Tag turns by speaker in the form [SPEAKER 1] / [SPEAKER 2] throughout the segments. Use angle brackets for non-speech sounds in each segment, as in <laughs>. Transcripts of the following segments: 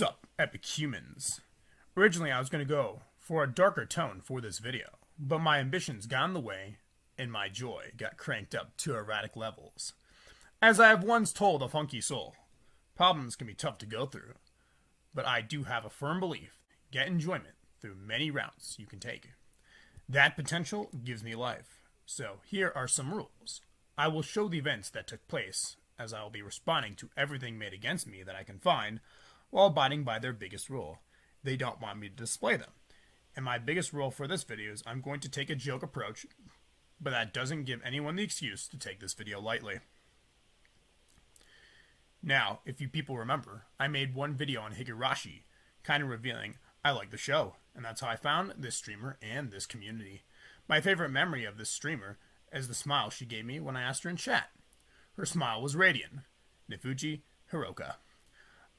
[SPEAKER 1] Sup, epicumens. Originally, I was going to go for a darker tone for this video, but my ambitions got in the way, and my joy got cranked up to erratic levels. As I have once told a funky soul, problems can be tough to go through, but I do have a firm belief get enjoyment through many routes you can take. That potential gives me life. So here are some rules. I will show the events that took place, as I will be responding to everything made against me that I can find, while abiding by their biggest rule. They don't want me to display them. And my biggest rule for this video is I'm going to take a joke approach, but that doesn't give anyone the excuse to take this video lightly. Now, if you people remember, I made one video on Higurashi, kind of revealing I like the show, and that's how I found this streamer and this community. My favorite memory of this streamer is the smile she gave me when I asked her in chat. Her smile was radiant. Nifuji Hirotaka.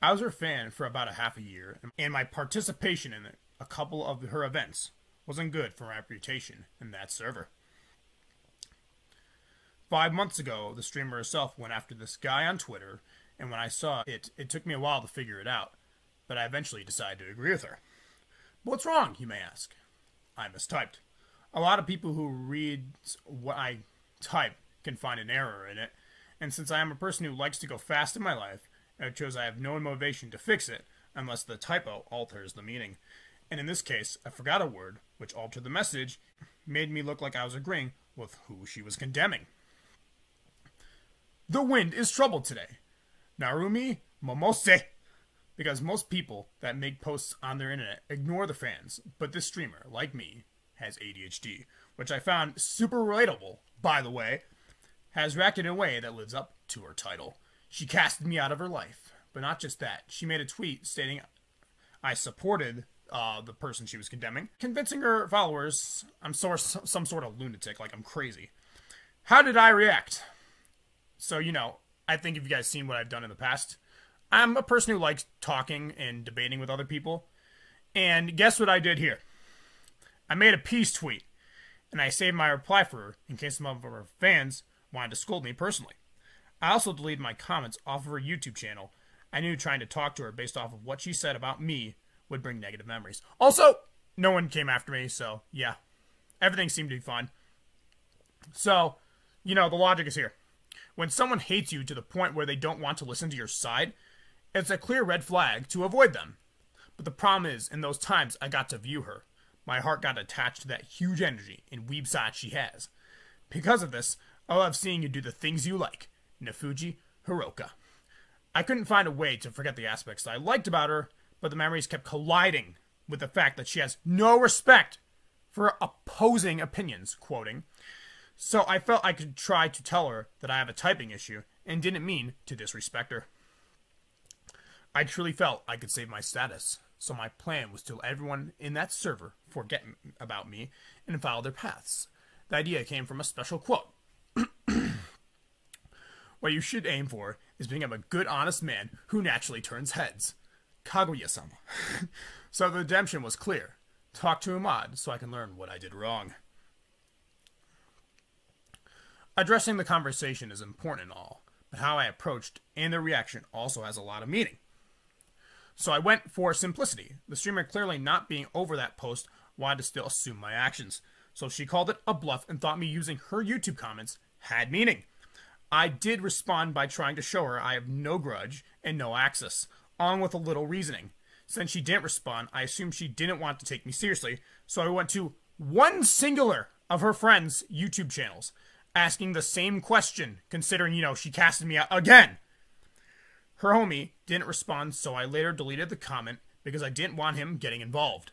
[SPEAKER 1] I was her fan for about a half a year, and my participation in a couple of her events wasn't good for my reputation in that server. Five months ago, the streamer herself went after this guy on Twitter, and when I saw it, it took me a while to figure it out, but I eventually decided to agree with her. What's wrong, you may ask? I mistyped. A lot of people who read what I type can find an error in it, and since I am a person who likes to go fast in my life, it shows I have no motivation to fix it unless the typo alters the meaning. And in this case, I forgot a word, which altered the message, made me look like I was agreeing with who she was condemning. The wind is troubled today. Narumi Momose. Because most people that make posts on their internet ignore the fans, but this streamer, like me, has ADHD, which I found super relatable, by the way, has reacted in a way that lives up to her title. She casted me out of her life. But not just that. She made a tweet stating I supported uh, the person she was condemning, convincing her followers I'm so, some sort of lunatic, like I'm crazy. How did I react? So, you know, I think if you guys seen what I've done in the past, I'm a person who likes talking and debating with other people. And guess what I did here? I made a peace tweet, and I saved my reply for her in case some of her fans wanted to scold me personally. I also deleted my comments off of her YouTube channel. I knew trying to talk to her based off of what she said about me would bring negative memories. Also, no one came after me, so yeah. Everything seemed to be fine. So, you know, the logic is here. When someone hates you to the point where they don't want to listen to your side, it's a clear red flag to avoid them. But the problem is, in those times, I got to view her. My heart got attached to that huge energy and weeb side she has. Because of this, I love seeing you do the things you like. Nifuji Hirotaka. I couldn't find a way to forget the aspects I liked about her, but the memories kept colliding with the fact that she has no respect for opposing opinions, quoting. So I felt I could try to tell her that I have a typing issue and didn't mean to disrespect her. I truly felt I could save my status, so my plan was to let everyone in that server forget about me and follow their paths. The idea came from a special quote what you should aim for is being a good, honest man who naturally turns heads. Kaguya-sama. <laughs> so the redemption was clear. Talk to a mod so I can learn what I did wrong. Addressing the conversation is important and all, but how I approached and their reaction also has a lot of meaning. So I went for simplicity. The streamer clearly not being over that post wanted to still assume my actions. So she called it a bluff and thought me using her YouTube comments had meaning. I did respond by trying to show her I have no grudge and no access, on with a little reasoning. Since she didn't respond, I assumed she didn't want to take me seriously, so I went to one singular of her friends' YouTube channels, asking the same question, considering, you know, she casted me out again. Her homie didn't respond, so I later deleted the comment because I didn't want him getting involved.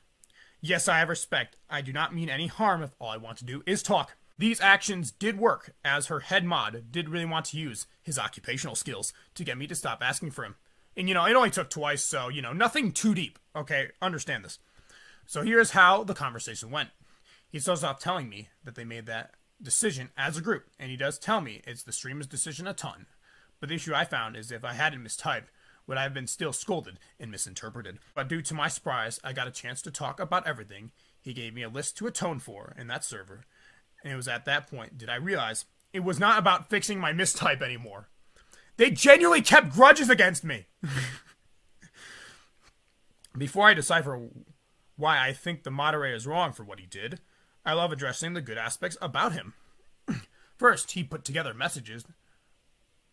[SPEAKER 1] Yes, I have respect. I do not mean any harm if all I want to do is talk. These actions did work, as her head mod did really want to use his occupational skills to get me to stop asking for him. And you know, it only took twice, so you know, nothing too deep. Okay, understand this. So here's how the conversation went. He starts off telling me that they made that decision as a group, and he does tell me it's the streamer's decision a ton. But the issue I found is if I hadn't mistyped, would I have been still scolded and misinterpreted. But due to my surprise, I got a chance to talk about everything. He gave me a list to atone for in that server, and it was at that point did I realize it was not about fixing my mistype anymore. They genuinely kept grudges against me. <laughs> Before I decipher why I think the moderator is wrong for what he did, I love addressing the good aspects about him. <clears throat> First, he put together messages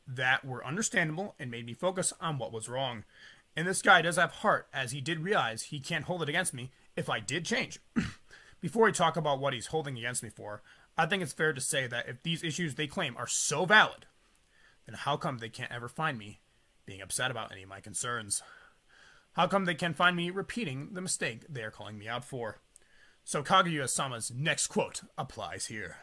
[SPEAKER 1] that were understandable and made me focus on what was wrong. And this guy does have heart, as he did realize he can't hold it against me if I did change. <clears throat> Before we talk about what he's holding against me for, I think it's fair to say that if these issues they claim are so valid, then how come they can't ever find me being upset about any of my concerns? How come they can't find me repeating the mistake they are calling me out for? So Kaguya-sama's next quote applies here.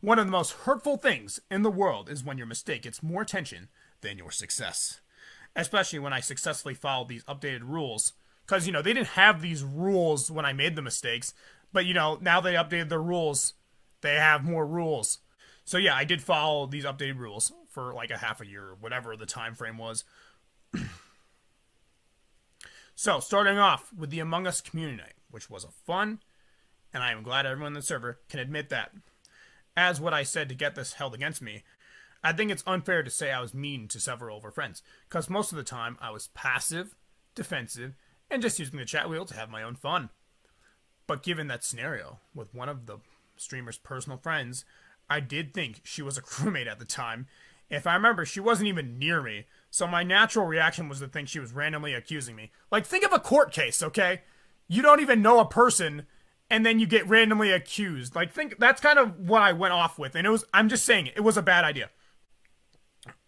[SPEAKER 1] One of the most hurtful things in the world is when your mistake gets more attention than your success. Especially when I successfully followed these updated rules. Because, you know, they didn't have these rules when I made the mistakes. But, you know, now they updated their rules, they have more rules. So, yeah, I did follow these updated rules for like a half a year, or whatever the time frame was. <clears throat> so, starting off with the Among Us community night, which was a fun, and I am glad everyone in the server can admit that as what I said to get this held against me, I think it's unfair to say I was mean to several of our friends, because most of the time I was passive, defensive, and just using the chat wheel to have my own fun. But given that scenario with one of the streamer's personal friends, I did think she was a <laughs> crewmate at the time. If I remember, she wasn't even near me, so my natural reaction was to think she was randomly accusing me. Like, think of a court case, okay? You don't even know a person and then you get randomly accused. Like think that's kind of what I went off with, and it was I'm just saying it, it was a bad idea.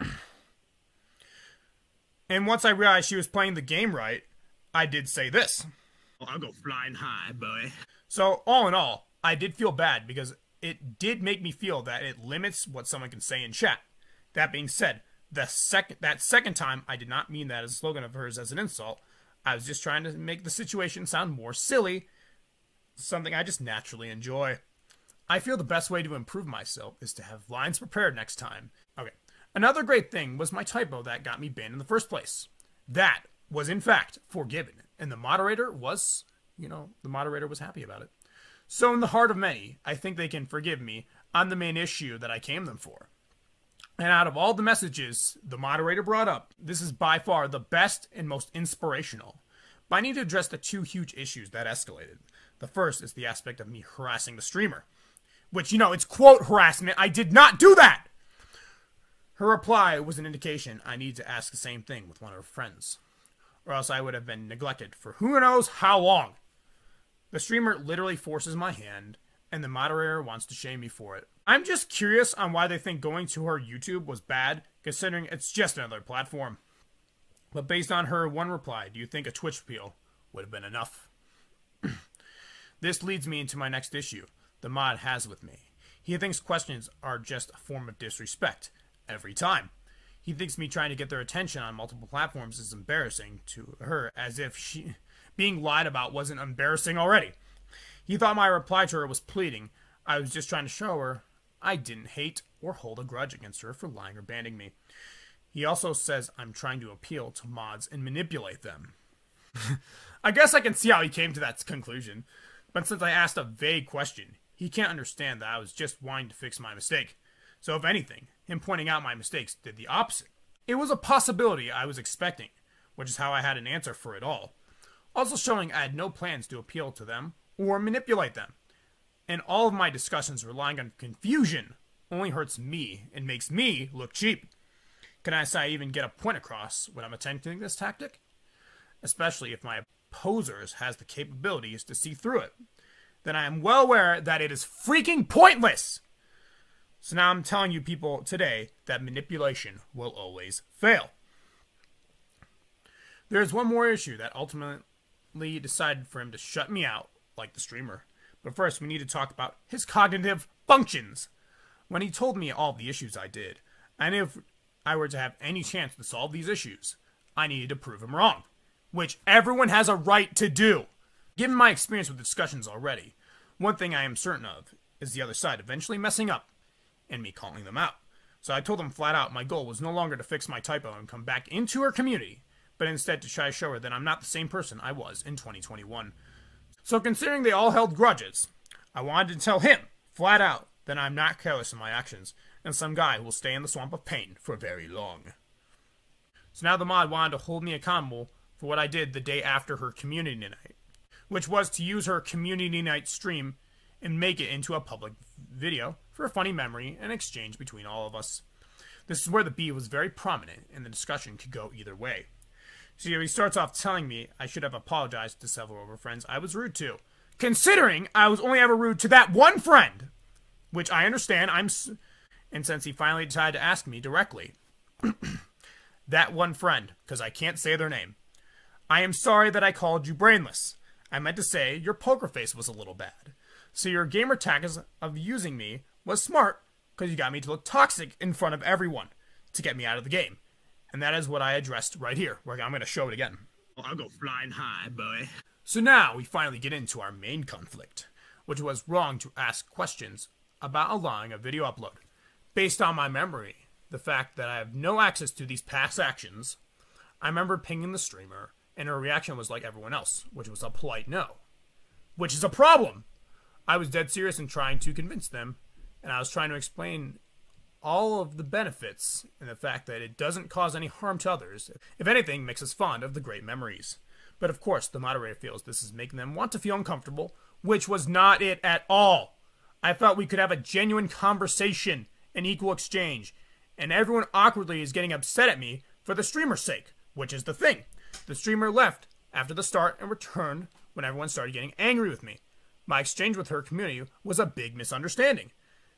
[SPEAKER 1] <clears throat> and once I realized she was playing the game right, I did say this.
[SPEAKER 2] Oh, I'll go flying high, boy.
[SPEAKER 1] So all in all, I did feel bad because it did make me feel that it limits what someone can say in chat. That being said, the second that second time I did not mean that as a slogan of hers as an insult. I was just trying to make the situation sound more silly something I just naturally enjoy. I feel the best way to improve myself is to have lines prepared next time. Okay. Another great thing was my typo that got me banned in the first place. That was in fact forgiven, and the moderator was, you know, the moderator was happy about it. So in the heart of many, I think they can forgive me on the main issue that I came them for. And out of all the messages the moderator brought up, this is by far the best and most inspirational. But I need to address the two huge issues that escalated. The first is the aspect of me harassing the streamer, which, you know, it's quote harassment. I did not do that! Her reply was an indication I need to ask the same thing with one of her friends, or else I would have been neglected for who knows how long. The streamer literally forces my hand, and the moderator wants to shame me for it. I'm just curious on why they think going to her YouTube was bad, considering it's just another platform. But based on her one reply, do you think a Twitch appeal would have been enough? <clears throat> This leads me into my next issue the mod has with me. He thinks questions are just a form of disrespect every time. He thinks me trying to get their attention on multiple platforms is embarrassing to her, as if she being lied about wasn't embarrassing already. He thought my reply to her was pleading. I was just trying to show her I didn't hate or hold a grudge against her for lying or banning me. He also says I'm trying to appeal to mods and manipulate them. <laughs> I guess I can see how he came to that conclusion. But since I asked a vague question, he can't understand that I was just wanting to fix my mistake. So, if anything, him pointing out my mistakes did the opposite. It was a possibility I was expecting, which is how I had an answer for it all. Also, showing I had no plans to appeal to them or manipulate them. And all of my discussions relying on confusion only hurts me and makes me look cheap. Can I say I even get a point across when I'm attempting this tactic? Especially if my posers has the capabilities to see through it, then I am well aware that it is freaking pointless. So now I'm telling you people today that manipulation will always fail. There's one more issue that ultimately decided for him to shut me out, like the streamer. But first, we need to talk about his cognitive functions. When he told me all the issues I did, and if I were to have any chance to solve these issues, I needed to prove him wrong which everyone has a right to do. Given my experience with discussions already, one thing I am certain of is the other side eventually messing up and me calling them out. So I told them flat out my goal was no longer to fix my typo and come back into her community, but instead to try to show her that I'm not the same person I was in 2021. So considering they all held grudges, I wanted to tell him flat out that I'm not careless in my actions and some guy will stay in the swamp of pain for very long. So now the mod wanted to hold me accountable for what I did the day after her community night, which was to use her community night stream and make it into a public video for a funny memory and exchange between all of us. This is where the B was very prominent, and the discussion could go either way. So he starts off telling me I should have apologized to several of her friends I was rude to, considering I was only ever rude to that one friend, which I understand. I'm, and since he finally decided to ask me directly, <clears throat> that one friend, because I can't say their name, I am sorry that I called you brainless. I meant to say your poker face was a little bad. So your gamer tactics of using me was smart because you got me to look toxic in front of everyone to get me out of the game. And that is what I addressed right here. Where I'm going to show it again.
[SPEAKER 2] I'll go flying high, boy.
[SPEAKER 1] So now we finally get into our main conflict, which was wrong to ask questions about allowing a video upload. Based on my memory, the fact that I have no access to these past actions, I remember pinging the streamer, and her reaction was like everyone else, which was a polite no. Which is a problem! I was dead serious in trying to convince them, and I was trying to explain all of the benefits and the fact that it doesn't cause any harm to others. If anything, makes us fond of the great memories. But of course, the moderator feels this is making them want to feel uncomfortable, which was not it at all. I thought we could have a genuine conversation, an equal exchange, and everyone awkwardly is getting upset at me for the streamer's sake, which is the thing. The streamer left after the start and returned when everyone started getting angry with me. My exchange with her community was a big misunderstanding.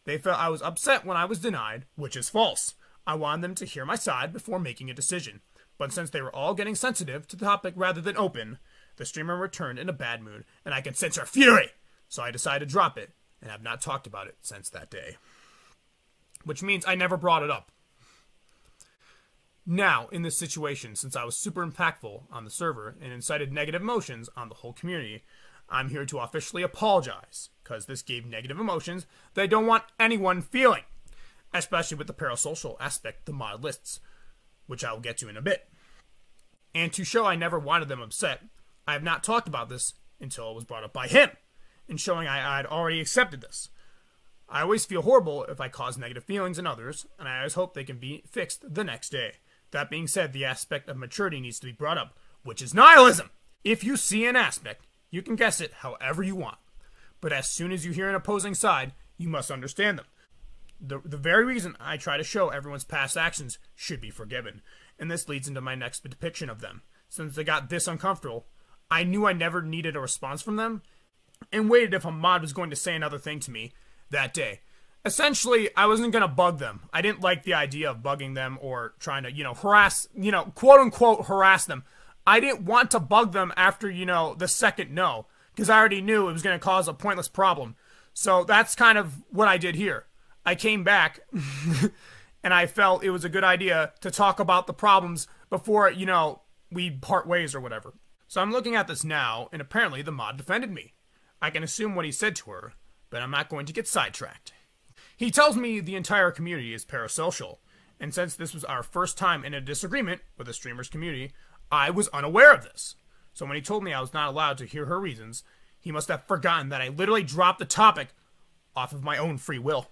[SPEAKER 1] They felt I was upset when I was denied, which is false. I wanted them to hear my side before making a decision. But since they were all getting sensitive to the topic rather than open, the streamer returned in a bad mood, and I could sense her fury. So I decided to drop it, and have not talked about it since that day. Which means I never brought it up. Now, in this situation, since I was super impactful on the server and incited negative emotions on the whole community, I'm here to officially apologize, because this gave negative emotions that I don't want anyone feeling, especially with the parasocial aspect the mod lists, which I will get to in a bit. And to show I never wanted them upset, I have not talked about this until it was brought up by him, and showing I had already accepted this. I always feel horrible if I cause negative feelings in others, and I always hope they can be fixed the next day. That being said, the aspect of maturity needs to be brought up, which is nihilism. If you see an aspect, you can guess it however you want. But as soon as you hear an opposing side, you must understand them. The, the very reason I try to show everyone's past actions should be forgiven, and this leads into my next depiction of them. Since they got this uncomfortable, I knew I never needed a response from them, and waited if a mod was going to say another thing to me that day. Essentially, I wasn't going to bug them. I didn't like the idea of bugging them or trying to, you know, harass, you know, quote unquote harass them. I didn't want to bug them after, you know, the second no, because I already knew it was going to cause a pointless problem. So that's kind of what I did here. I came back <laughs> and I felt it was a good idea to talk about the problems before, you know, we part ways or whatever. So I'm looking at this now, and apparently the mod defended me. I can assume what he said to her, but I'm not going to get sidetracked. He tells me the entire community is parasocial, and since this was our first time in a disagreement with the streamer's community, I was unaware of this. So when he told me I was not allowed to hear her reasons, he must have forgotten that I literally dropped the topic off of my own free will.